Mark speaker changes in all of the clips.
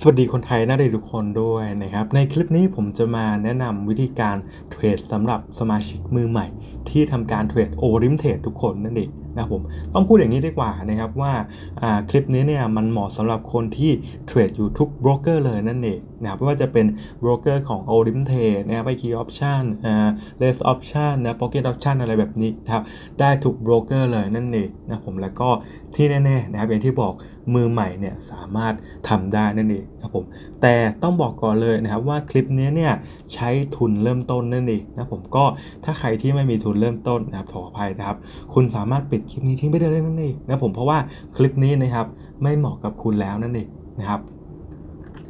Speaker 1: สวัสดีคนไทยน่าดีทุกคนด้วยนะครับ ในคลิปนี้ผมจะมาแนะนำวิธีการเทรดสำหรับสมาชิกมือใหม่ ที่ทำการเทรด Olymp Trade ทุกคนนั่นเองนะผมต้องพูดอย่างนี้ดีกว่านะครับว่าคลิปนี้เนี่ยมันเหมาะสำหรับคนที่เทรดอยู่ทุกโบรกเกอร์เลยนั่นเอง นะครับไม่ว่าจะเป็นโบรกเกอร์ของ o r i m t a d e นะครับ IQ Option อ่า Race Option นะ Pocket Option อะไรแบบนี้นะครับได้ทุกโบรกเกอร์เลยนั่นเองนะผมแล้วก็ที่แน่ๆนะครับอย่างที่บอกมือใหม่เนี่ยสามารถทำได้นั่นเองนะผมแต่ต้องบอกก่อนเลยนะครับว่าคลิปนี้เนี่ยใช้ทุนเริ่มต้นนั่นเองนะผมก็ถ้าใครที่ไม่มีทุนเริ่มต้นนะครับขออภัยนะครับคุณสามารถปิดคลิปนี้ทิ้งไปได้เลยนั่นเองนะผมเพราะว่าคลิปนี้นะครับไม่เหมาะกับคุณแล้วนั่นเองนะครับ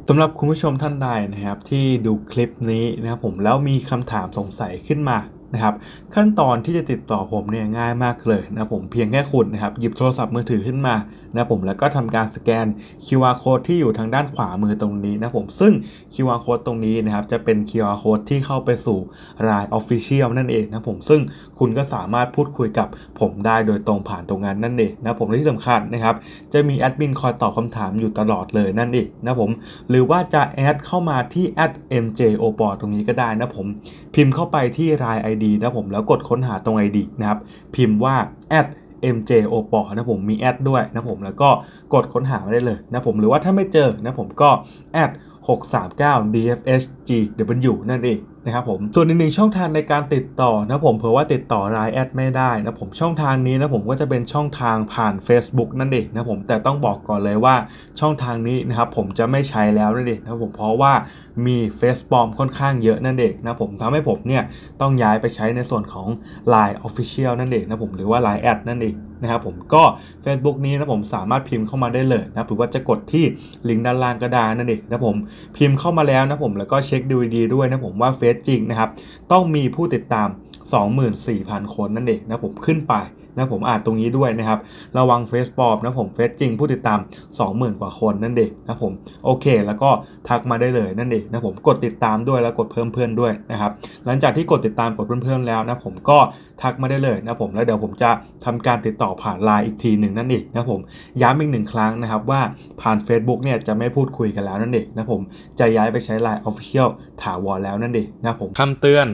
Speaker 1: สำหรับคุณผู้ชมท่านใดนะครับที่ดูคลิปนี้นะครับผมแล้วมีคำถามสงสัยขึ้นมา นะครับขั้นตอนที่จะติดต่อผมเนี่ยง่ายมากเลยนะผมเพียงแค่คุณนะครับหยิบโทรศัพท์มือถือขึ้นมานะผมแล้วก็ทำการสแกน QR code ที่อยู่ทางด้านขวามือตรงนี้นะผมซึ่ง QR code ตรงนี้นะครับจะเป็น QR code ที่เข้าไปสู่ราย Official นั่นเองนะผมซึ่งคุณก็สามารถพูดคุยกับผมได้โดยตรงผ่านตรงนั้นนั่นเองนะผมและที่สำคัญนะครับจะมีแอดมินคอยตอบคำถามอยู่ตลอดเลยนั่นเองนะผมหรือว่าจะแอดเข้ามาที่ @mjop ตรงนี้ก็ได้นะผมพิมพ์เข้าไปที่ราย ID นะผมแล้วกดค้นหาตรง ID นะครับพิมพ์ว่า @mjo ปอนะผมมีแอดด้วยนะผมแล้วก็กดค้นหามาได้เลยนะผมหรือว่าถ้าไม่เจอนะผมก็แอด639 DFSGW นั่นเอง นะครับผมส่วนอีกหนึ่งช่องทางในการติดต่อนะผมเผื่อว่าติดต่อรายแอดไม่ได้นะผมช่องทางนี้นะผมก็จะเป็นช่องทางผ่าน Facebook นั่นเองนะผมแต่ต้องบอกก่อนเลยว่าช่องทางนี้นะครับผมจะไม่ใช้แล้วนั่นเองนะผมเพราะว่ามี Face ปลอมค่อนข้างเยอะนั่นเองนะผมทำให้ผมเนี่ยต้องย้ายไปใช้ในส่วนของ Line Official นั่นเองนะผมหรือว่า Line แอดนั่นเองนะครับผมก็ Facebook นี้นะผมสามารถพิมพ์เข้ามาได้เลยนะหรือว่าจะกดที่ลิงก์ด้านล่างก็ได้นั่นเองนะผมพิมพ์เข้ามาแล้วนะผมแล้วก็เช็คดูดีด้วยนะผมว่าเฟซจริงนะครับ ต้องมีผู้ติดตาม 24,000 คนนั่นเองนะผมขึ้นไป นะผมอ่านตรงนี้ด้วยนะครับ ระวังเฟซปลอมนะผมเฟซจริงผู้ติดตาม 20,000 กว่าคนนั่นเองนะผมโอเค แล้วก็ทักมาได้เลยนั่นเองนะผมกดติดตามด้วยแล้วกดเพิ่มเพื่อนด้วยนะครับหลังจากที่กดติดตามกดเพิ่มเพื่อนแล้วนะผมก็ทักมาได้เลยนะผมแล้วเดี๋ยวผมจะทำการติดต่อผ่านไลน์อีกทีหนึ่งนั่นเองนะผมย้ำอีกหนึ่งครั้งนะครับว่าผ่าน Facebook เนี่ยจะไม่พูดคุยกันแล้วนั่นเองนะผมจะย้ายไปใช้ไลน์ Official ถาวรแล้วนั่นเองนะผมคำเตือน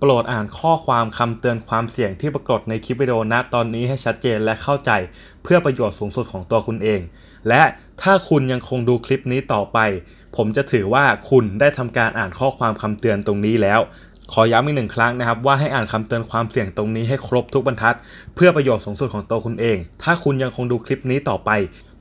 Speaker 1: โปรดอ่านข้อความคำเตือนความเสี่ยงที่ปรากฏในคลิปวิดีโอณตอนนี้ให้ชัดเจนและเข้าใจเพื่อประโยชน์สูงสุดของตัวคุณเอง และถ้าคุณยังคงดูคลิปนี้ต่อไป ผมจะถือว่าคุณได้ทำการอ่านข้อความคำเตือนตรงนี้แล้ว ขอย้ำอีกหนึ่งครั้งนะครับว่าให้อ่านคำเตือนความเสี่ยงตรงนี้ให้ครบทุกบรรทัด เพื่อประโยชน์สูงสุดของตัวคุณเอง ถ้าคุณยังคงดูคลิปนี้ต่อไป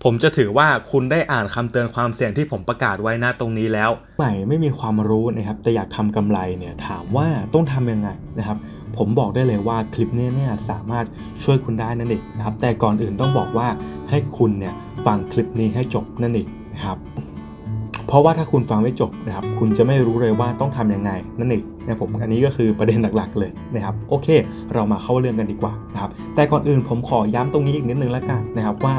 Speaker 1: ผมจะถือว่าคุณได้อ่านคำเตือนความเสี่ยงที่ผมประกาศไว้หน้าตรงนี้แล้วใหม่ไม่มีความรู้นะครับแต่อยากทำกำไรเนี่ยถามว่าต้องทำยังไงนะครับผมบอกได้เลยว่าคลิปนี้เนี่ยสามารถช่วยคุณได้นั่นเองนะครับแต่ก่อนอื่นต้องบอกว่าให้คุณเนี่ยฟังคลิปนี้ให้จบนั่นเองนะครับเพราะว่าถ้าคุณฟังไม่จบนะครับคุณจะไม่รู้เลยว่าต้องทํำยังไงนั่นเอง นะผมอันนี้ก็คือประเด็นหลักๆเลยนะครับโอเค เรามาเข้าเรื่องกันดีกว่านะครับแต่ก่อนอื่นผมขอย้ำตรงนี้อีกนิดนึงแล้วกันนะครับว่า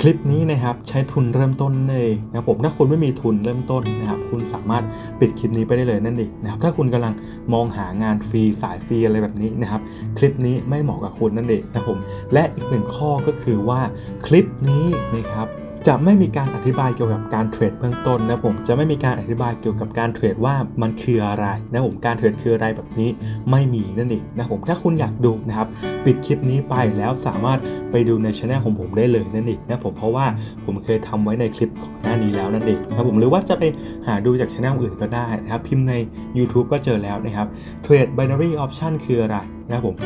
Speaker 1: คลิปนี้นะครับใช้ทุนเริ่มต้นเลยนะครับผมถ้าคุณไม่มีทุนเริ่มต้นนะครับคุณสามารถปิดคลิปนี้ไปได้เลยนั่นเองนะครับถ้าคุณกำลังมองหางานฟรีสายฟรีอะไรแบบนี้นะครับคลิปนี้ไม่เหมาะกับคุณนั่นเองนะผมและอีกหนึ่งข้อก็คือว่าคลิปนี้นะครับ จะไม่มีการอธิบายเกี่ยวกับการเทรดเบื้องต้นนะผมจะไม่มีการอธิบายเกี่ยวกับการเทรดว่ามันคืออะไรนะผมการเทรดคืออะไรแบบนี้ไม่มีนั่นเองนะผมถ้าคุณอยากดูนะครับปิดคลิปนี้ไปแล้วสามารถไปดูในช anel ของผมได้เลยนั่นเองนะผมเพราะว่าผมเคยทำไว้ในคลิปก่อนหน้านี้แล้วนั่นเองนะผมหรือว่าจะไปหาดูจากช anel อื่นก็ได้นะครับพิมพ์ใน YouTube ก็เจอแล้วนะครับเทรด binary option คืออะไรนะผม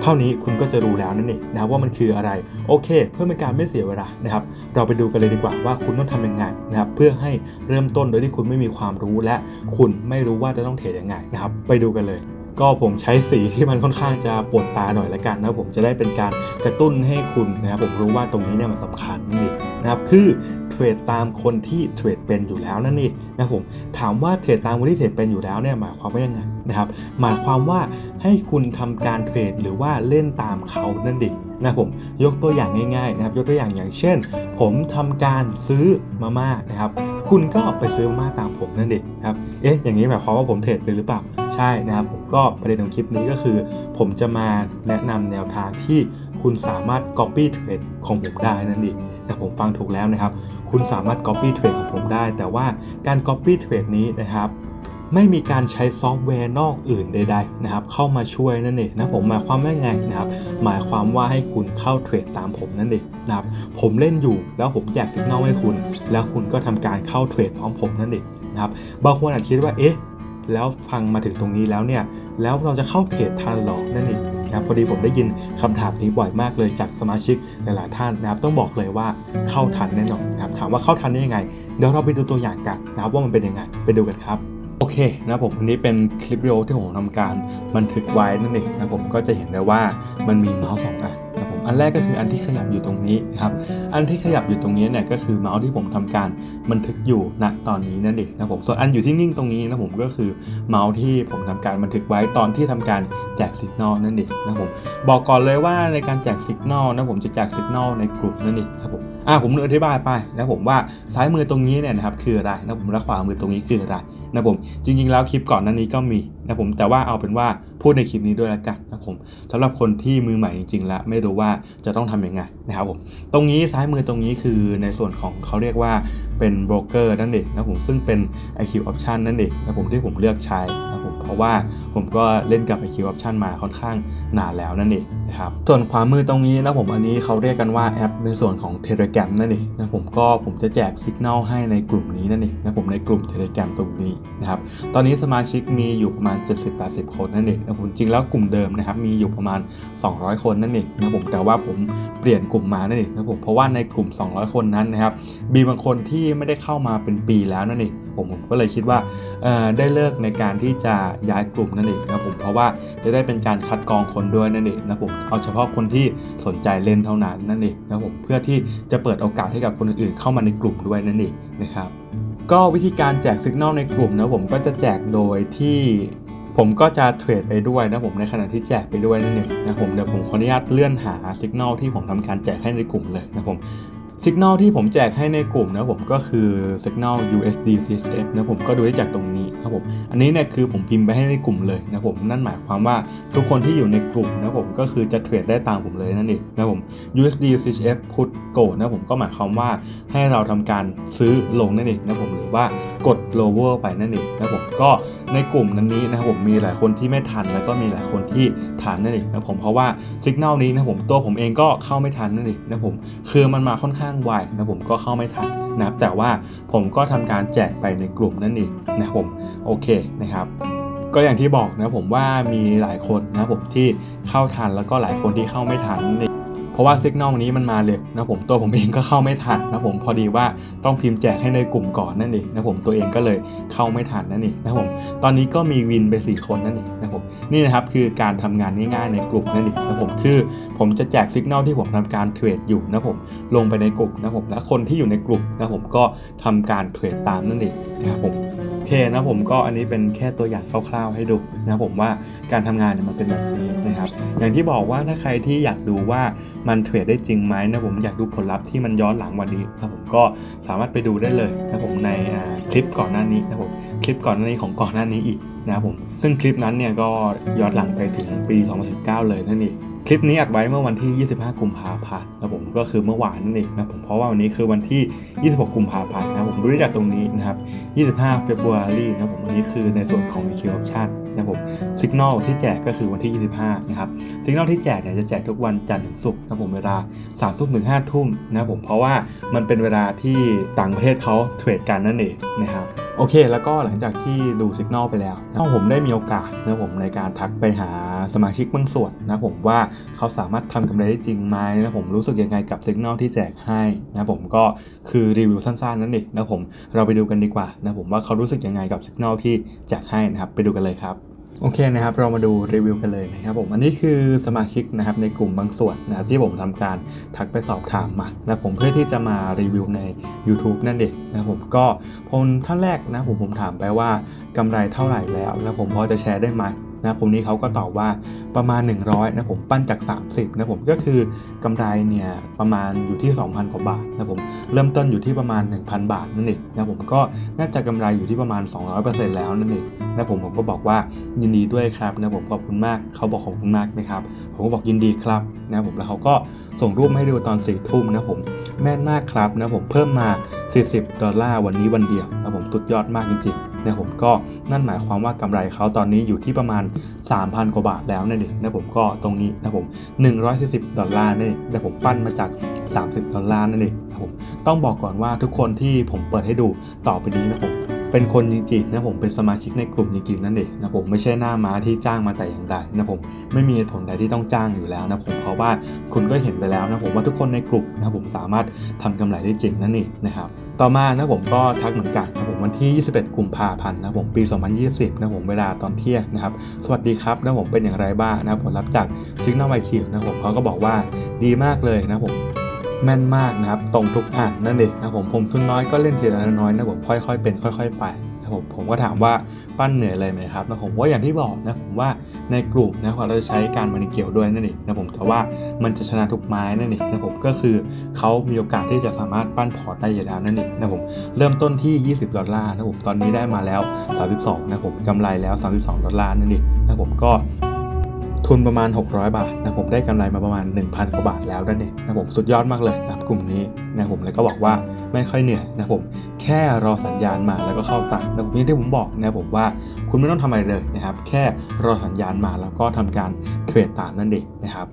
Speaker 1: เท่านี้คุณก็จะรู้แล้วนั่นเองนะว่ามันคืออะไรโอเค เพื่อเป็นการไม่เสียเวลานะครับ เราไปดูกันเลยดีกว่าว่าคุณต้องทำยังไงนะครับเพื่อให้เริ่มต้นโดยที่คุณไม่มีความรู้และคุณไม่รู้ว่าจะต้องเทรดยังไงนะครับไปดูกันเลยก็ผมใช้สีที่มันค่อนข้างจะปวดตาหน่อยละกันนะผมจะได้เป็นการกระตุ้นให้คุณนะครับผมรู้ว่าตรงนี้เนี่ยมันสำคัญนี่นะครับคือ รดตามคนที่เทรดเป็นอยู่แล้วนั่นเองนะผมถามว่าเทรดตามคนที่เทรดเป็นอยู่แล้วเนี่ยหมายความว่ายังไงนะครับหมายความว่าให้คุณทำการเทรดหรือว่าเล่นตามเขานั่นเองนะผมยกตัวอย่างง่ายๆนะครับยกตัวอย่างอย่างเช่น ผมทำการซื้อมาม่านะครับคุณก็ไปซื้อมาม่าตามผมนั่นเองครับเอ๊ะอย่างนี้หมายความว่าผมเทรดเลยหรือเปล่าใช่นะครับผมก็ประเด็นของคลิปนี้ก็คือ ผมจะมาแนะนำแนวทางที่คุณสามารถ copy trade ของผมได้นั่นเองแต่ผมฟังถูกแล้วนะครับ คุณสามารถ Copy Trade ของผมได้ แต่ว่าการ Copy Trade นี้นะครับไม่มีการใช้ซอฟต์แวร์นอกอื่นใดๆนะครับเข้ามาช่วยนั่นเองนะผมหมายความว่าไงนะครับหมายความว่าให้คุณเข้าเทรดตามผมนั่นเองนะครับผมเล่นอยู่แล้วผมแจกสัญญาณให้คุณ แล้วคุณก็ทำการเข้าเทรดพร้อมผมนั่นเองนะครับบางคนอาจคิดว่าเอ๊ะแล้วฟังมาถึงตรงนี้แล้วเนี่ยแล้วเราจะเข้าเทรดทันหรอนั่นเอง นะครับพอดีผมได้ยินคำถามนี้บ่อยมากเลยจากสมาชิกหลายๆท่านนะครับต้องบอกเลยว่าเข้าทันแน่นอนนะครับถามว่าเข้าทันได้ยังไง เดี๋ยวเราไปดูตัวอย่างกันนะครับว่ามันเป็นยังไงไปดูกันครับโอเคนะผมอันนี้เป็นคลิปวิดีโอที่ผมทำการบันทึกไว้นั่นเองนะผมก็จะเห็นได้ว่ามันมีเมาส์สองอันนะผม อันแรกก็คืออันที่ขยับอยู่ตรงนี้นะครับ อันที่ขยับอยู่ตรงนี้เนี่ยก็คือเมาส์ที่ผมทำการบันทึกอยู่ณตอนนี้นั่นเองนะผมส่วนอันอยู่ที่นิ่งตรงนี้นะผมก็คือเมาส์ที่ผมทำการบันทึกไว้ตอนที่ทำการแจกสัญญาณนั่นเองนะผมบอกก่อนเลยว่าในการแจกสัญญาณนะผมจะแจกสัญญาณในกลุ่มนั่นเองครับผมอ่าผมอธิบายไปนะผมว่าซ้ายมือตรงนี้เนี่ยนะครับคืออะไรนะผมและขวามือตรงนี้คืออะไรนะผมจริงๆแล้วคลิปก่อนหน้านี้ก็มี นะผมแต่ว่าเอาเป็นว่าพูดในคลิปนี้ด้วยละกันนะผมสำหรับคนที่มือใหม่จริงๆแล้วไม่รู้ว่าจะต้องทำยังไงนะครับผมตรงนี้ซ้ายมือตรงนี้คือในส่วนของเขาเรียกว่าเป็นโบรกเกอร์นั่นเองนะผมซึ่งเป็น IQ Option นั่นเองนะผมที่ผมเลือกใช้นะ เพราะว่าผมก็เล่นกับ IQ Option มาค่อนข้างนานแล้วนั่นเองนะครับส่วนขวามือตรงนี้นะผมอันนี้เขาเรียกกันว่าแอปในส่วนของ Telegram นั่นเองนะผมก็ผมจะแจกสัญญาณให้ในกลุ่มนี้นั่นเองนะผมในกลุ่ม Telegram ตรงนี้นะครับตอนนี้สมาชิกมีอยู่ประมาณ 70-80 คนนั่นเองนะผมจริงแล้วกลุ่มเดิมนะครับมีอยู่ประมาณ 200 คนนั่นเองนะผมแต่ว่าผมเปลี่ยนกลุ่มมานั่นเองนะผมเพราะว่าในกลุ่ม 200 คนนั้นนะครับมีบางคนที่ไม่ได้เข้ามาเป็นปีแล้วนั่นเองผมผมก็เลยคิดว่าได้เลิกในการที่จะย้ายกลุ่มนั่นเองนะผมเพราะว่าจะได้เป็นการคัดกรองคนด้วยนั่นเองนะผมเอาเฉพาะคนที่สนใจเล่นเท่านั้นนั่นเองนะผมเพื่อที่จะเปิดโอกาสให้กับคนอื่นๆ เข้ามาในกลุ่มด้วยนั่นเองนะครับก็วิธีการแจกสัญญาณในกลุ่มนะผมก็จะแจกโดยที่ผมก็จะเทรดไปด้วยนะผมในขณะที่แจกไปด้วยนั่นเองนะผมเดี๋ยวผมขออนุญาตเลื่อนหาสัญญาณที่ผมทำการแจกให้ในกลุ่มเลยนะผม สัญญาณที่ผมแจกให้ในกลุ่มนะผมก็คือสัญญาณ USD CHF นะผมก็ดูได้จากตรงนี้นะผมอันนี้เนี่ยคือผมพิมพ์ไปให้ในกลุ่มเลยนะผมนั่นหมายความว่าทุกคนที่อยู่ในกลุ่มนะผมก็คือจะเทรดได้ตามผมเลยนั่นเองนะผม USD CHF put go นะผมก็หมายความว่าให้เราทำการซื้อลงนั่นเองนะผมหรือว่ากด lower ไปนั่นเองนะผมก็ในกลุ่มนั้นนี้นะครับผมมีหลายคนที่ไม่ทันแล้วก็มีหลายคนที่ทันนั่นเองนะผมเพราะว่าสัญญาณนี้นะผมตัวผมเองก็เข้าไม่ทันนั่นเองนะผมคือมันมาค่อนข้างางไวนะผมก็เข้าไม่ทันนะครับแต่ว่าผมก็ทำการแจกไปในกลุ่มนั่นเองนะผมโอเคนะครับ ก็อย่างที่บอกนะผมว่ามีหลายคนนะผมที่เข้าทันแล้วก็หลายคนที่เข้าไม่ทันเพ ราะว่า signal นี้มันมาเร็วนะผมตัวผมเองก็เข้าไม่ทันนะผมพอดีว่าต้องพิมพ์แจกให้ในกลุ่มก่อนนั่นเองนะผมตัวเองก็เลยเข้าไม่ทันนั่นเองนะผมตอนนี้ก็มี win ไป 4 คนนั่นเองนะผมนี่นะครับคือการทำงานง่ายๆในกลุ่มนั่นเองนะผมคือผมจะแจก signal ที่ผมทำการเทรดอยู่นะผมลงไปในกลุ่มนะผมและคนที่อยู่ในกลุ่มนะผมก็ทำการเทรดตามนั่นเองนะครับผมโอเคนะผมก็อันนี้เป็นแค่ตัวอย่างคร่าวๆให้ดูนะผมว่าการทำงานเนี่ยมันเป็นแบบนี้นะครับ อย่างที่บอกว่าถ้าใครที่อยากดูว่ามันเทรดได้จริงไหมนะผมอยากดูผลลัพธ์ที่มันย้อนหลังวันนี้นะผมก็สามารถไปดูได้เลยนะผมในคลิปก่อนหน้านี้นะผมคลิปก่อนหน้านี้ของก่อนหน้านี้อีกนะผมซึ่งคลิปนั้นเนี่ยก็ย้อนหลังไปถึงปี 2019 เลยนั่นเองคลิปนี้อัดไว้เมื่อวันที่ 25 กุมภาพันธ์นะผมก็คือเมื่อวานนั่นเองนะผมเพราะว่าวันนี้คือวันที่ 26 กุมภาพันธ์นะผมดูได้จากตรงนี้นะครับ 25 February นะผมวันนี้คือในส่วนของ EQ option นะผมสัญญาณที่แจกก็คือวันที่ 25 นะครับสัญญาณที่แจกเนี่ยจะแจกทุกวันจันทร์ถึงศุกร์นะผมเวลา3ทุ่มถึง5ทุ่มนะผมเพราะว่ามันเป็นเวลาที่ต่างประเทศเขาเทรดกันนั่นเองนะครับโอเค แล้วก็หลังจากที่ดูสัญญาณไปแล้วนะผมได้มีโอกาสนะผมในการทักไปหาสมาชิกบางส่วนนะผมว่าเขาสามารถทำกำไรได้จริงไหมนะผมรู้สึกยังไงกับสัญญาณที่แจกให้นะผมก็คือรีวิวสั้นๆนั่นเองนะผมเราไปดูกันดีกว่านะผมว่าเขารู้สึกยังไงกับสัญญาณที่แจกให้นะครับไปดูกันเลยครับ โอเคนะครับเรามาดูรีวิวกันเลยนะครับผมอันนี้คือสมาชิกนะครับในกลุ่มบางส่วนนะที่ผมทำการทักไปสอบถามมานะผมเพื่อที่จะมารีวิวใน YouTube นั่นเองนะผมก็พนท่านแรกนะผมผมถามไปว่ากำไรเท่าไหร่แล้วนะผมพอจะแชร์ได้ไหม นะผมนี้เขาก็ตอบว่าประมาณ 100นะผมปั้นจาก 30นะผมก็คือกำไรเนี่ยประมาณอยู่ที่ 2,000กว่าบาทนะผมเริ่มต้นอยู่ที่ประมาณ 1,000 บาทนั่นเองนะผมก็น่าจะกำไรอยู่ที่ประมาณ 200%แล้วนั่นเองนะผมผมก็บอกว่ายินดีด้วยครับนะผมขอบคุณมากเขาบอกขอบคุณมากนะครับผมก็บอกยินดีครับนะผมแล้วเขาก็ส่งรูปให้ดูตอนสี่ทุ่มนะผมแม่นมากครับนะผมเพิ่มมา 40 ดอลลาร์วันนี้วันเดียวนะผมสุดยอดมากจริงๆ นะผมก็นั่นหมายความว่ากำไรเขาตอนนี้อยู่ที่ประมาณ 3,000 กว่าบาทแล้วนั่นเองนะผมก็ตรงนี้นะผม140ดอลลาร์นั่นเองนะผมปั้นมาจาก 30ดอลลาร์นั่นเองนะผมต้องบอกก่อนว่าทุกคนที่ผมเปิดให้ดูต่อไปนี้นะผมเป็นคนจริงๆนะผมเป็นสมาชิกในกลุ่มจริงๆนั่นเองนะผมไม่ใช่หน้าม้าที่จ้างมาแต่อย่างใดนะผมไม่มีเหตุผลใดที่ต้องจ้างอยู่แล้วนะผมเพราะว่าคุณก็เห็นไปแล้วนะผมว่าทุกคนในกลุ่มนะผมสามารถทำกำไรได้จริงนั่นเองนะครับ ต่อมานะผมก็ทักเหมือนกันนะผมวันที่ 21 กุมภาพันธ์นะผมปี 2020 นะผมเวลาตอนเที่ยงนะครับ สวัสดีครับนะผมเป็นอย่างไรบ้างนะผลลัพธ์จากซิงนาไวคิวนะผมเขาก็บอกว่าดีมากเลยนะผมแม่นมากนะครับ ตรงทุกอ่านนั่นเองนะผมผมทุนน้อยก็เล่นทีละน้อยนะผมค่อยๆเป็น ค่อย ๆ ไป ผมผมก็ถามว่าปั้นเหนื่อยเลยไหมครับนะผมว่าอย่างที่บอกนะผมว่าในกลุ่มนะเราจะใช้การมานิเกียวด้วยนั่นเองนะผมแต่ว่ามันจะชนะทุกไม้นั่นเองนะผมก็คือเขามีโอกาสที่จะสามารถปั้นพอร์ตได้อยู่แล้วนั่นเองนะผมเริ่มต้นที่ 20 ดอลลาร์นะผมตอนนี้ได้มาแล้ว 32นะผมกำไรแล้ว 32 ดอลลาร์นั่นเองนะผมก็ ทุนประมาณ 600 บาทนะผมได้กำไรมาประมาณ 1,000กว่าบาทแล้วนั่นเองนะผมสุดยอดมากเลยนะกลุ่มนี้นะผมแล้วก็บอกว่าไม่ค่อยเหนื่อยนะผมแค่รอสัญญาณมาแล้วก็เข้าตัดนะผมที่ผมบอกนะผมว่าคุณไม่ต้องทำอะไรเลยนะครับแค่รอสัญญาณมาแล้วก็ทำการเทรดตามนั่นเองนะครับ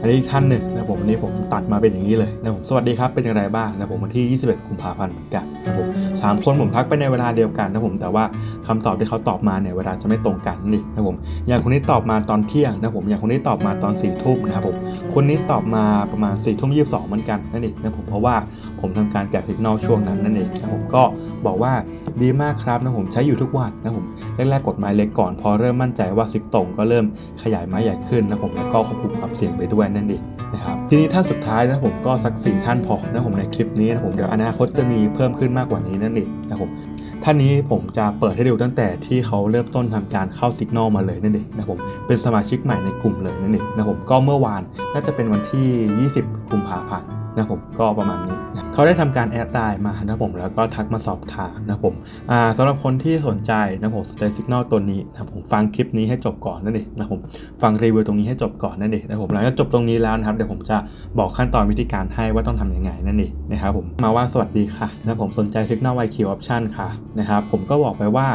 Speaker 1: อันนี้ท่านหนึ่งนะผมวันนี้ผมตัดมาเป็นอย่างนี้เลยนะผมสวัสดีครับเป็นอย่างไรบ้างนะผมวันที่ 21กุมภาพันธ์เหมือนกันนะผมสามคนผมทักไปในเวลาเดียวกันนะผมแต่ว่าคำตอบที่เขาตอบมาเนี่ยเวลาจะไม่ตรงกันนี่นะผมอย่างคนนี้ตอบมาตอนเที่ยงนะผมอย่างคนนี้ตอบมาตอน4ี่ทุ่มนะครับผมคนนี้ตอบมาประมาณ4ี่ทุ่มยี่สิบสองเหมือนกันนั่นเองนะผมเพราะว่าผมทำการแจกสิกนอลช่วงนั้นนั่นเองนะผมก็บอกว่าดีมากครับนะผมใช้อยู่ทุกวันนะผมแรกๆกดไม้เล็กก่อนพอเริ่มมั่นใจว่าซิกตรงก็เริ่มขยายไม้ใหญ่ขึ้นนะผมแล้วก็ควบคุมปรับเสียงไปด้วยนั่นเองนะครับทีนี้ท่านสุดท้ายนะผมก็สักสี่ท่านพอนะผมในคลิปนี้นะผมเดี๋ยวอนาคตจะมีเพิ่มขึ้นมากกว่านี้นั่นเองนะผมท่านนี้ผมจะเปิดให้ดูตั้งแต่ที่เขาเริ่มต้นทำการเข้าสัญญาณมาเลยนั่นเองนะผมเป็นสมาชิกใหม่ในกลุ่มเลยนั่นเองนะผมก็เมื่อวานน่าจะเป็นวันที่ 20กุมภาพันธ์นะผมก็ประมาณนี้นะเขาได้ทำการแอดไลน์มานะผมแล้วก็ทักมาสอบถามนะผมอ่าสำหรับคนที่สนใจนะผมสนใจสัญญาณตัวนี้นะผมฟังคลิปนี้ให้จบก่อนนั่นเองนะผมฟังรีวิวตรงนี้ให้จบก่อนนั่นเองนะผมหลังจากจบตรงนี้แล้วนะครับเดี๋ยวผมจะบอกขั้นตอนวิธีการให้ว่าต้องทำยังไงนั่นเองนะครับผมมาว่าสวัสดีค่ะนะผมสนใจ Signal IQ Option ค่ะนะครับผมก็บอกไปว่า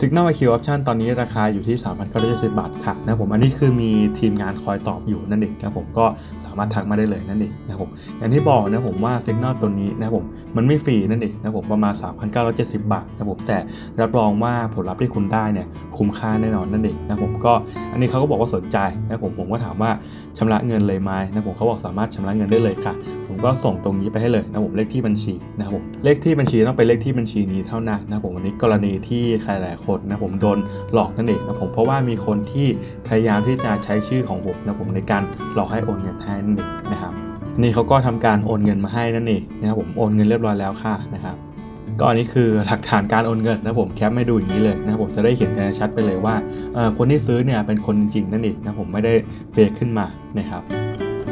Speaker 1: Signal IQ Option ตอนนี้ราคาอยู่ที่ 3,970 บาทค่ะนะผมอันนี้คือมีทีมงานคอยตอบอยู่นั่นเองนะผมก็สามารถทักมาได้เลยนั่นเองนะผมอย่างที่บอกนะผมว่า Signal ตัวนี้นะผมมันไม่ฟรีนั่นเองนะผมประมาณ 3,970 บาทนะผมแต่รับรองว่าผลลัพธ์ที่คุณได้เนี่ยคุ้มค่าแน่นอนนั่นเองนะผมก็อันนี้เขาก็บอกว่าสนใจนะผมผมก็ถามว่าชำระเงินเลยไหมนะผมเขาบอกสามารถชำระเงินได้เลยค่ะ ผมก็ส่งตรงนี้ไปให้เลยนะผมเลขที่บัญชีนะผมเลขที่บัญชีต้องเป็นเลขที่บัญชีนี้เท่านั้นนะผมวันนี้กรณีที่ใครหลายคนนะผมโดนหลอกนั่นเองนะผมเพราะว่ามีคนที่พยายามที่จะใช้ชื่อของผมนะผมในการหลอกให้โอนเงินให้นั่นเองนะครับนี่เขาก็ทำการโอนเงินมาให้นั่นเองนะครับผมโอนเงินเรียบร้อยแล้วค่ะนะครับก็อันนี้คือหลักฐานการโอนเงินนะผมแคปให้ดูอย่างนี้เลยนะผมจะได้เห็นกันชัดไปเลยว่าคนที่ซื้อเนี่ยเป็นคนจริงนั่นเองนะผมไม่ได้เฟกขึ้นมานะครับ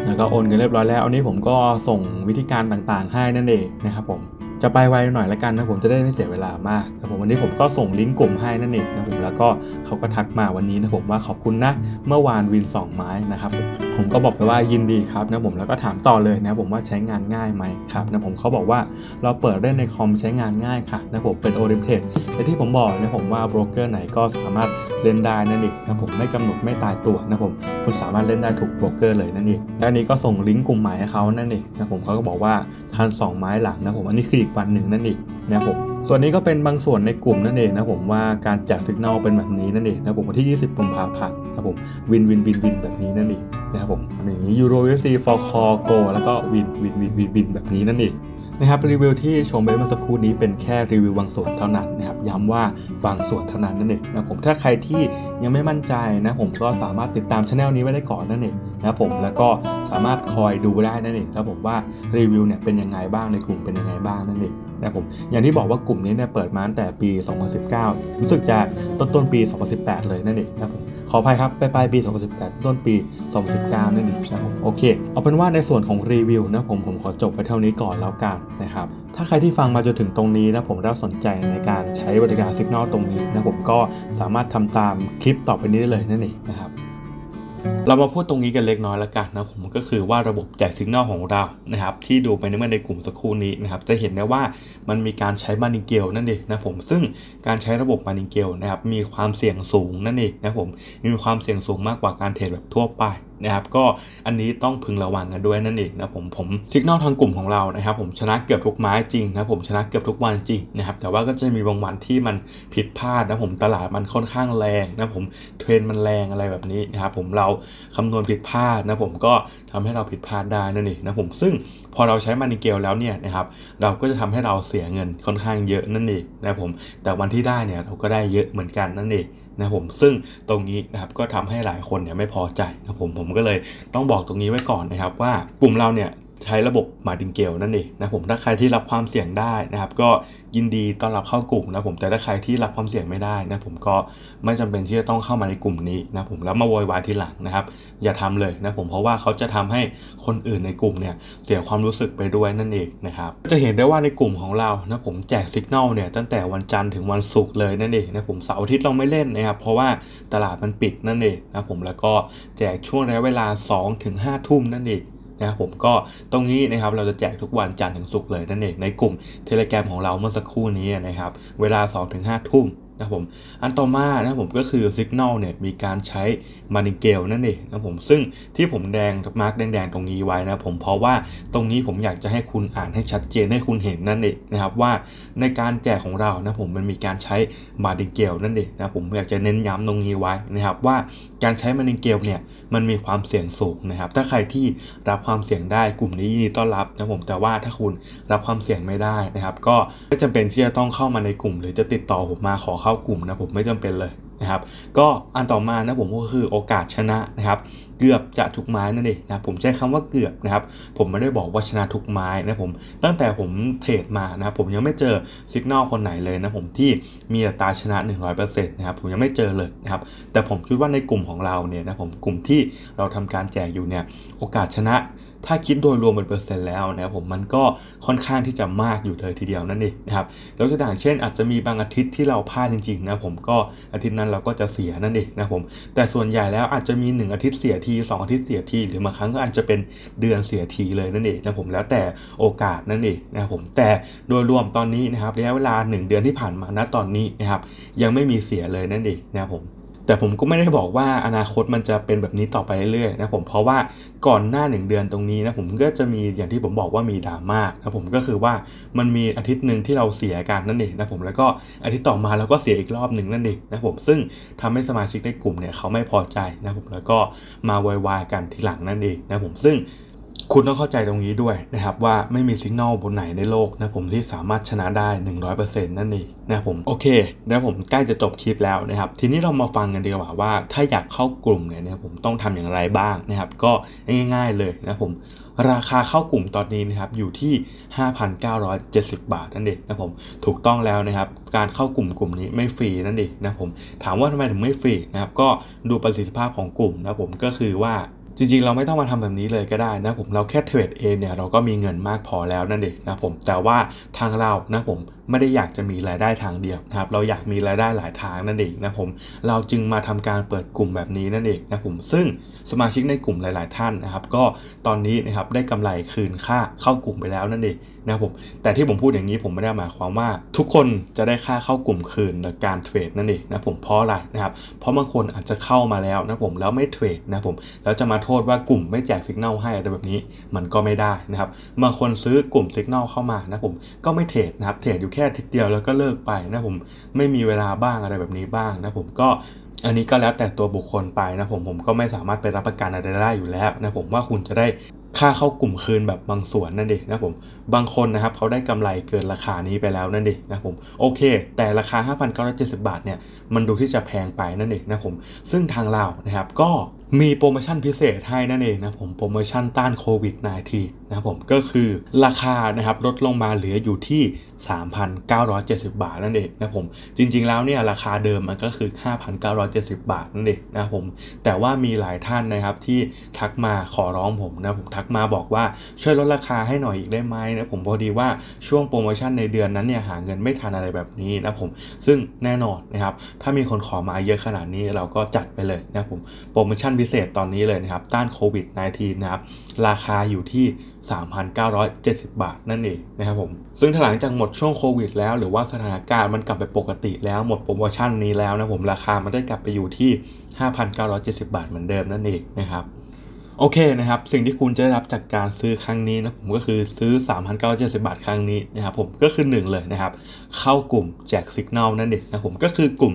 Speaker 1: แล้วก็โอนเงินเรียบร้อยแล้วอันนี้ผมก็ส่งวิธีการต่างๆให้นั่นเองนะครับผม จะไปไวหน่อยละกันนะผมจะได้ไม่เสียเวลามากนะผมวันนี้ผมก็ส่งลิงก์กลุ่มให้นั่นเองนะผมแล้วก็เขาก็ทักมาวันนี้นะผมว่าขอบคุณนะ เมื่อวานวิน 2 ไม้นะครับผมก็บอกไปว่ายินดีครับนะผมแล้วก็ถามต่อเลยนะผมว่าใช้งานง่ายไหมครับนะผมเขาบอกว่าเราเปิดได้ในคอมใช้งานง่ายค่ะนะผมเป็นโอริมเทดแต่ที่ผมบอกนะผมว่าโบรกเกอร์ไหนก็สามารถเล่นได้นั่นเองนะผมไม่กำหนดไม่ตายตัวนะผมคุณสามารถเล่นได้ทุกโบรกเกอร์เลยนั่นเองและนี้ก็ส่งลิงก์กลุ่มใหม่ให้เขานั่นเองนะผมเขาก็บอกว่า ทัน 2 ไม้หลังนะผมอันนี้คืออีกวันหนึ่งนั่นเองนะผมส่วนนี้ก็เป็นบางส่วนในกลุ่มนั่นเองนะผมว่าการแจกสัญญาณเป็นแบบนี้นั่นเองนะผมวันที่ 20กุมภาพันธ์นะผม win win win win แบบนี้นั่นเองนะครับผมอย่างนี้ Euro USD ฟอร์คอโกแล้วก็ win win win win win แบบนี้นั่นเอง นะครับรีวิวที่ชมไปเมื่อสักครู่นี้เป็นแค่รีวิวบางส่วนเท่านั้นนะครับย้ำว่าบางส่วนเท่านั้นนั่นเองนะผมถ้าใครที่ยังไม่มั่นใจนะผมก็สามารถติดตามช anel นี้ไว้ได้ก่อนนั่นเองนะผมแล้วก็สามารถคอยดูได้นั่นเองนะผมว่ารีวิวเนี่ยเป็นยังไงบ้างในกลุ่มเป็นยังไงบ้างนั่นเอง นะผมอย่างที่บอกว่ากลุ่มนี้เนี่ยเปิดมาตั้งแต่ปี 2019 รู้สึกจะต้นต้นปี 2018 เลยนั่นเองนะผมขออภัยครับปลายปี 2018 ต้นปี 2019 นั่นเองนะครับโอเค เอาเป็นว่าในส่วนของรีวิวนะผมผมขอจบไปเท่านี้ก่อนแล้วกันนะครับถ้าใครที่ฟังมาจนถึงตรงนี้นะผมได้สนใจในการใช้บริการสัญญาณตรงนี้นะผมก็สามารถทำตามคลิปต่อไปนี้ได้เลยนั่นเองนะครับ เรามาพูดตรงนี้กันเล็กน้อยแล้วกันนะผมก็คือว่าระบบแจกสัญญาณของเรานะครับที่ดูไปในเมื่อในกลุ่มสักครู่นี้นะครับจะเห็นได้ว่ามันมีการใช้มานิเกลนั่นเองนะผมซึ่งการใช้ระบบมานิเกลนะครับมีความเสี่ยงสูงนั่นเองนะผมมีความเสี่ยงสูงมากกว่าการเทรดแบบทั่วไปนะครับก็อันนี้ต้องพึงระวังกันด้วยนั่นเองนะผมผมสัญญาณทางกลุ่มของเรานะครับผมชนะเกือบทุกไม้จริงนะผมชนะเกือบทุกวันจริงนะครับแต่ว่าก็จะมีบางวันที่มันผิดพลาดนะผมตลาดมันค่อนข้างแรงนะผมเทรนมันแรงอะไรแบบนี้นะครับผมเราคำนวณผิดพลาดนะผมก็ทำให้เราผิดพลาดได้นั่นเองนะผมซึ่งพอเราใช้มานิเกลแล้วเนี่ยนะครับเราก็จะทำให้เราเสียเงินค่อนข้างเยอะนั่นเองนะผมแต่วันที่ได้เนี่ยเราก็ได้เยอะเหมือนกันนั่นเองนะผมซึ่งตรงนี้นะครับก็ทำให้หลายคนเนี่ยไม่พอใจนะผมผมก็เลยต้องบอกตรงนี้ไว้ก่อนนะครับว่ากลุ่มเราเนี่ย ใช้ระบบมาดิงเกลนั่นเองนะผมถ้าใครที่รับความเสี่ยงได้นะครับ ก็ยินดีต้อนรับเข้ากลุ่มนะผมแต่ถ้าใครที่รับความเสี่ยงไม่ได้นะผมก็ไม่จำเป็นที่จะต้องเข้ามาในกลุ่มนี้นะผมแล้วมาโวยวายทีหลังนะครับ อย่าทำเลยนะผมเพราะว่าเขาจะทำให้คนอื่นในกลุ่มเนี่ยเสียความรู้สึกไปด้วยนั่นเองนะครับจะเห็นได้ว่าในกลุ่มของเรานะผมแจกสัญญาณเนี่ยตั้งแต่วันจันทร์ถึงวันศุกร์เลยนั่นเองนะผมเสาร์อาทิตย์เราไม่เล่นนะครับเพราะว่าตลาดมันปิดนั่นเองนะผมแล้วก็แจกช่วงระยะเวลา 2-5ถึงทุ่มนั่นเอง นะครับผมก็ตรงนี้นะครับเราจะแจกทุกวันจันทร์ถึงศุกร์เลยนั่นเองในกลุ่มเทเล gram ของเราเมื่อสักครู่นี้นะครับเวลา 2-5 ทุ่ม นะผมอันต่อมานะผมก็คือ Signal เนี่ยมีการใช้มานิเกลนั่นเองนะผมซึ่งที่ผมแดงมาร์กแดงๆตรงนี้ไว้นะผมเพราะว่าตรงนี้ผมอยากจะให้คุณอ่านให้ชัดเจนให้คุณเห็นนั่นเองนะครับว่าในการแจกของเรานะผมมันมีการใช้มานิเกลนั่นเองนะผมอยากจะเน้นย้ำตรงนี้ไว้นะครับว่าการใช้มานิเกลเนี่ยมันมีความเสี่ยงสูงนะครับถ้าใครที่รับความเสี่ยงได้กลุ่มนี้ยินดีต้อนรับนะผมแต่ว่าถ้าคุณรับความเสี่ยงไม่ได้นะครับก็จำเป็นที่จะต้องเข้ามาในกลุ่ม หรือจะติดต่อผมมาขอเข้ากลุ่มนะผมไม่จำเป็นเลยนะครับ ก็อันต่อมานะผมก็คือโอกาสชนะนะครับ เกือบจะทุกไม้นั่นเองนะผมใช้คำว่าเกือบนะครับ ผมไม่ได้บอกว่าชนะทุกไม้นะผมตั้งแต่ผมเทรดมานะผมยังไม่เจอสัญญาณคนไหนเลยนะผมที่มีอัตราชนะ 100%นะครับผมยังไม่เจอเลยนะครับ แต่ผมคิดว่าในกลุ่มของเราเนี่ยนะผมกลุ่มที่เราทำการแจกอยู่เนี่ยโอกาสชนะ ถ้าคิดโดยรวมเป็นเปอร์เซ็นต์แล้วนะครับผมมันก็ค่อนข้างที่จะมากอยู่เลยทีเดียวนั่นเองนะครับแล้วตัวอย่างเช่น อาจจะมีบางอาทิตย์ที่เราพลาดจริงๆนะผมก็อาทิตย์นั้นเราก็จะเสียนั่นเองนะผมแต่ส่วนใหญ่แล้วอาจจะมี 1 อาทิตย์เสียที 2 อาทิตย์เสียที หรือบางครั้งก็อาจจะเป็นเดือนเสียทีเลยนั่นเองนะผมแล้วแต่โอกาสนั่นเองนะครับผมแต่โดยรวมตอนนี้นะครับระยะเวลา 1 เดือนที่ผ่านมาณตอนนี้นะครับยังไม่มีเสียเลยนั่นเองนะครับผม แต่ผมก็ไม่ได้บอกว่าอนาคตมันจะเป็นแบบนี้ต่อไปเรื่อยๆนะผมเพราะว่าก่อนหน้า 1 เดือนตรงนี้นะผมก็จะมีอย่างที่ผมบอกว่ามีดราม่านะผมก็คือว่ามันมีอาทิตย์หนึ่งที่เราเสียกันนั่นเองนะผมแล้วก็อาทิตย์ต่อมาเราก็เสียอีกรอบหนึ่งนั่นเองนะผมซึ่งทำให้สมาชิกในกลุ่มเนี่ยเขาไม่พอใจนะผมแล้วก็มาวายกันทีหลังนั่นเองนะผมซึ่ง คุณต้องเข้าใจตรงนี้ด้วยนะครับว่าไม่มีสัญญาณบนไหนในโลกนะผมที่สามารถชนะได้ 100%นั่นเองนะผมโอเคแล้วผมใกล้จะจบคลิปแล้วนะครับทีนี้เรามาฟังกันดีกว่าว่า ถ้าอยากเข้ากลุ่มเนี่ยนะผมต้องทำอย่างไรบ้างนะครับก็ง่าย ๆเลยนะผมราคาเข้ากลุ่มตอนนี้นะครับอยู่ที่ 5,970 บาทนั่นเองนะผมถูกต้องแล้วนะครับการเข้ากลุ่มกลุ่มนี้ไม่ฟรีนั่นเองนะผมถามว่าทำไมถึงไม่ฟรีนะครับก็ดูประสิทธิภาพของกลุ่มนะผมก็คือว่า จริงๆ เราไม่ต้องมาทำแบบนี้เลยก็ได้นะผมเราแค่เทรดเองเนี่ยเราก็มีเงินมากพอแล้วนั่นเองนะผมแต่ว่าทางเรานะผมไม่ได้อยากจะมีรายได้ทางเดียวนะครับเราอยากมีรายได้หลายทางนั่นเองนะผมเราจึงมาทำการเปิดกลุ่มแบบนี้นั่นเองนะผมซึ่งสมาชิกในกลุ่มหลาย ๆ ท่านนะครับก็ตอนนี้นะครับได้กำไรคืนค่าเข้ากลุ่มไปแล้วนั่นเองนะผมแต่ที่ผมพูดอย่างนี้ผมไม่ได้หมายความว่า ทุกคนจะได้ค่าเข้ากลุ่มคืนในการเทรดนั่นเองนะผมเพราะอะไรนะครับเพราะบางคนอาจจะเข้ามาแล้วนะผมแล้วไม่เทรดนะผมแล้วจะมาโทษว่ากลุ่มไม่แจกสัญญาณให้อะไรแบบนี้มันก็ไม่ได้นะครับบางคนซื้อกลุ่มสัญญาณเข้ามานะผมก็ไม่เทรดนะครับเทรดอยู่แค่ทีเดียวแล้วก็เลิกไปนะผมไม่มีเวลาบ้างอะไรแบบนี้บ้างนะผมก็อันนี้ก็แล้วแต่ตัวบุคคลไปนะผมผมก็ไม่สามารถไปรับประกันอะไรได้อยู่แล้วนะผมว่าคุณจะได้ค่าเข้ากลุ่มคืนแบบบางส่วนนั่นเองนะผมบางคนนะครับเขาได้กำไรเกินราคานี้ไปแล้วนั่นเองนะผมโอเค แต่ราคา 5,970 บาทเนี่ยมันดูที่จะแพงไปนั่นเองนะผมซึ่งทางเรานะครับก็ มีโปรโมชั่นพิเศษให้นั่นเองนะผมโปรโมชั่นต้านโควิด -19 นะครับผมก็คือราคานะครับลดลงมาเหลืออยู่ที่ 3,970 บาทนั่นเองนะผมจริงๆแล้วเนี่ยราคาเดิมมันก็คือ 5,970 บาทนั่นเองนะผมแต่ว่ามีหลายท่านนะครับที่ทักมาขอร้องผมนะผมทักมาบอกว่าช่วยลดราคาให้หน่อยอีกได้ไหมนะผมพอดีว่าช่วงโปรโมชั่นในเดือนนั้นเนี่ยหาเงินไม่ทันอะไรแบบนี้นะผมซึ่งแน่นอนนะครับถ้ามีคนขอมาเยอะขนาดนี้เราก็จัดไปเลยนะผมโปรโมชั่นพิิเศษตอนนี้เลยนะครับ ต้านโควิด -19 นะครับ ราคาอยู่ที่ 3,970 บาทนั่นเองนะครับผม ซึ่งถ้าหลังจากหมดช่วงโควิด แล้วหรือว่าสถานการณ์มันกลับไปปกติแล้วหมดโปรโมชั่นนี้แล้วนะผมราคามันได้กลับไปอยู่ที่ 5,970 บาทเหมือนเดิมนั่นเองนะครับโอเคนะครับ สิ่งที่คุณจะได้รับจากการซื้อครั้งนี้นะผมก็คือซื้อ 3,970 บาทครั้งนี้นะครับผมก็คือ 1 เลยนะครับ เข้ากลุ่มแจกสัญญาณนั่นเองนะผมก็คือกลุ่ม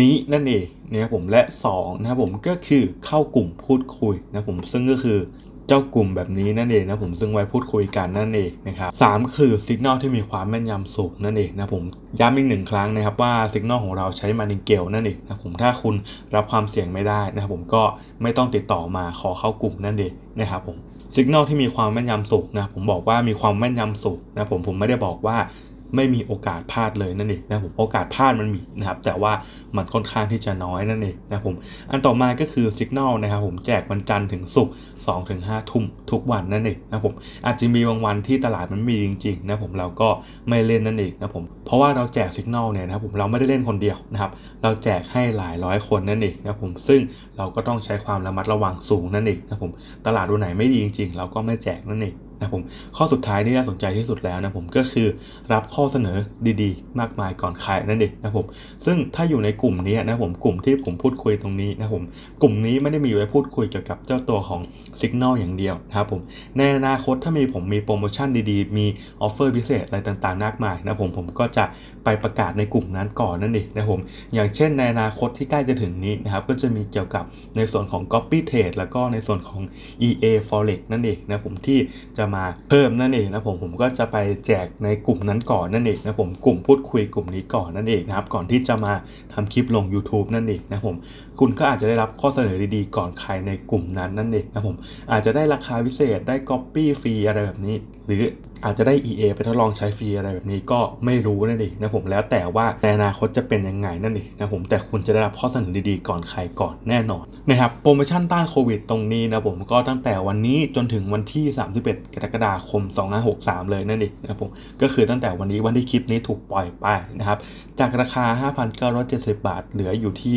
Speaker 1: นี้นั่นเองนะครับผมและ2นะครับผมก็คือเข้ากลุ่มพูดคุยนะผมซึ่งก็คือเจ้ากลุ่มแบบนี้นั่นเองนะผมซึ่งไว้พูดคุยกันนั่นเองนะครับสามคือสัญญาณที่มีความแม่นยำสูงนั่นเองนะผมย้ำอีกหนึ่งครั้งนะครับว่าสัญญาณของเราใช้มานิเกลนั่นเองนะผมถ้าคุณรับความเสี่ยงไม่ได้นะครับผมก็ไม่ต้องติดต่อมาขอเข้ากลุ่มนั่นเองนะครับผมสัญญาณที่มีความแม่นยำสูงนะผมบอกว่ามีความแม่นยำสูงนะผมผมไม่ได้บอกว่า ไม่มีโอกาสพลาดเลยนั่นเองนะผมโอกาสพลาดมันมีนะครับแต่ว่ามันค่อนข้างที่จะน้อยนั่นเองนะผมอันต่อมาก็คือสัญญาณนะครับผมแจกวันจันทร์ถึงศุกร์สองถึงห้าทุ่มทุกวันนั่นเองนะผมอาจจะมีบางวันที่ตลาดมันมีจริงๆนะผมเราก็ไม่เล่นนั่นเองนะผมเพราะว่าเราแจกสัญญาณเนี่ยนะครับผมเราไม่ได้เล่นคนเดียวนะครับเราแจกให้หลายร้อยคนนั่นเองนะผมซึ่งเราก็ต้องใช้ความระมัดระวังสูงนั่นเองนะผมตลาดวันไหนไม่ดีจริงๆ เราก็ไม่แจกนั่นเอง นะผมข้อสุดท้ายที่น่าสนใจที่สุดแล้วนะผมก็คือรับข้อเสนอดีๆ มากมายก่อนขายนั่นเองนะผมซึ่งถ้าอยู่ในกลุ่มนี้นะผมกลุ่มที่ผมพูดคุยตรงนี้นะผมกลุ่มนี้ไม่ได้มีไว้พูดคุยเกี่ยวกับเจ้าตัวของ Signal อย่างเดียวนะครับผมในอนาคตถ้ามีผมมีโปรโมชั่นดีๆ มี offer พิเศษอะไรต่างๆมากมายนะผมผมก็จะไปประกาศในกลุ่มนั้นก่อนนั่นเองนะผมอย่างเช่นในอนาคตที่ใกล้จะถึงนี้นะครับก็จะมีเกี่ยวกับในส่วนของ Copy Trade แล้วก็ในส่วนของ EA Forex นั่นเองนะผมที่จะมาเพิ่มนั่นเองนะผมผมก็จะไปแจกในกลุ่มนั้นก่อนนั่นเองนะผมกลุ่มพูดคุยกลุ่มนี้ก่อนนั่นเองนะครับก่อนที่จะมาทำคลิปลง YouTube นั่นเองนะผมคุณก็อาจจะได้รับข้อเสนอดีๆก่อนใครในกลุ่มนั้นนั่นเองนะผมอาจจะได้ราคาพิเศษได้ Copy ฟรีอะไรแบบนี้ หรือ อาจจะได้ EA ไปทดลองใช้ฟรีอะไรแบบนี้ก็ไม่รู้นั่นเองนะผมแล้วแต่ว่าในอนาคตจะเป็นยังไงนั่นเองนะผมแต่คุณจะได้รับข้อเสนอดีๆก่อนใครก่อนแน่นอนนะครับโปรโมชั่นต้านโควิดตรงนี้นะผมก็ตั้งแต่วันนี้จนถึงวันที่ 31 กรกฎาคม 2563 เลยนั่นเองนะผมก็คือตั้งแต่วันนี้วันที่คลิปนี้ถูกปล่อยไปนะครับจากราคา 5,970 บาท เหลืออยู่ที่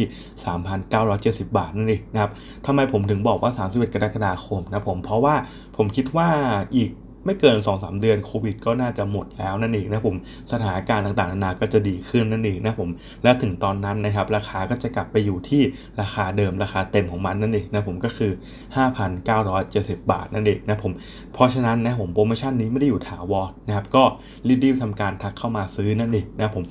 Speaker 1: 3,970 บาทนั่นเองนะครับทำไมผมถึงบอกว่า 31 กรกฎาคมนะผมเพราะว่าผมคิดว่าอีก ไม่เกิน 2-3 เดือนโควิดก็น่าจะหมดแล้วนั่นเองนะผมสถานการณ์ต่างๆนานาก็จะดีขึ้นนั่นเองนะผมและถึงตอนนั้นนะครับราคาก็จะกลับไปอยู่ที่ราคาเดิมราคาเต็มของมันนั่นเองนะผมก็คือ 5,970 บาทนั่นเองนะผมเพราะฉะนั้นนะผมโปรโมชั่นนี้ไม่ได้อยู่ถาวรนะครับก็รีบๆทำการทักเข้ามาซื้อนั่นเองนะผม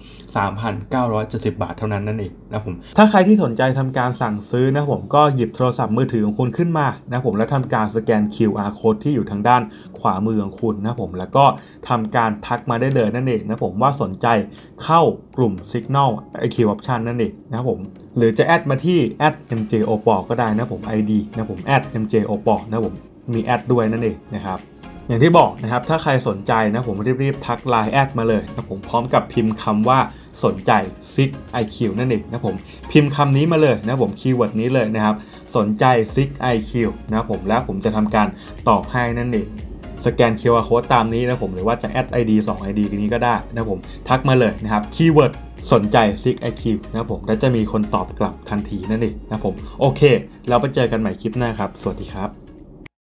Speaker 1: 3,970 บาทเท่านั้นนั่นเองนะผมถ้าใครที่สนใจทำการสั่งซื้อนะผมก็หยิบโทรศัพท์มือถือของคุณขึ้นมานะผมแล้วทำการสแกน QR code ที่อยู่ทางด้านขวามือของคุณนะผมแล้วก็ทำการทักมาได้เลยนั่นเองนะผมว่าสนใจเข้ากลุ่ม Signal IQ Option นั่นเองนะผมหรือจะแอดมาที่ @mjop ก็ได้นะผม ID นะผม @mjop นะผมมีแอดด้วยนั่นเองนะครับอย่างที่บอกนะครับ ถ้าใครสนใจนะผมรีบๆ ทักไลน์แอดมาเลยนะผมพร้อมกับพิมพ์คำว่าสนใจ SIG IQ นั่นเองนะผมพิมพ์คำนี้มาเลยนะผม keyword นี้เลยนะครับ สนใจ SIG IQ นะผมแล้วผมจะทำการตอบให้นั่นเอง สแกน QR Code ตามนี้นะผมหรือว่าจะแอด ID 2 ID นี้ก็ได้นะผมทักมาเลยนะครับ keyword สนใจ SIG IQ นะผมและจะมีคนตอบกลับทันทีนั่นเองนะผมโอเค เราไปเจอกันใหม่คลิปหน้าครับ สวัสดีครับ